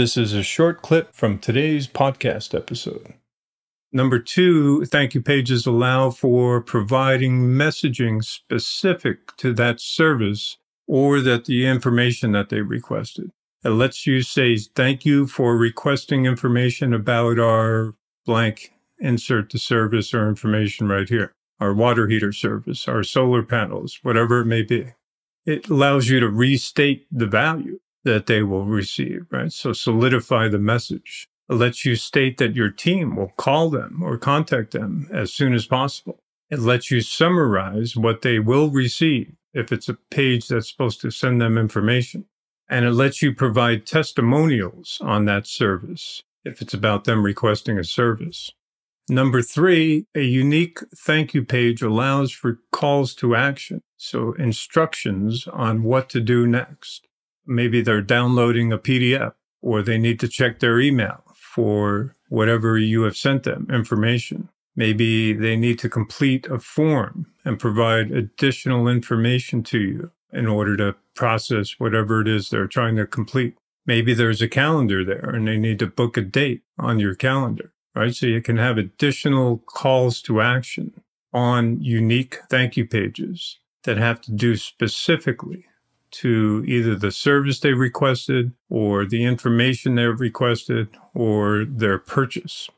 This is a short clip from today's podcast episode. Number two, thank you pages allow for providing messaging specific to that service or that the information that they requested. It lets you say, thank you for requesting information about our blank, insert the service or information right here, our water heater service, our solar panels, whatever it may be. It allows you to restate the value that they will receive, right? So solidify the message. It lets you state that your team will call them or contact them as soon as possible. It lets you summarize what they will receive if it's a page that's supposed to send them information and it lets you provide testimonials on that service if it's about them requesting a service. Number three, a unique thank you page allows for calls to action. So instructions on what to do next. Maybe they're downloading a PDF or they need to check their email for whatever you have sent them information. Maybe they need to complete a form and provide additional information to you in order to process whatever it is they're trying to complete. Maybe there's a calendar there and they need to book a date on your calendar, right? So you can have additional calls to action on unique thank you pages that have to do specifically to either the service they requested or the information they've requested or their purchase.